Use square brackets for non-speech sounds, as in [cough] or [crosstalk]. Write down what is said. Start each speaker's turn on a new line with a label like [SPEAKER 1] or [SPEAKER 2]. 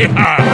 [SPEAKER 1] [laughs] Yeah.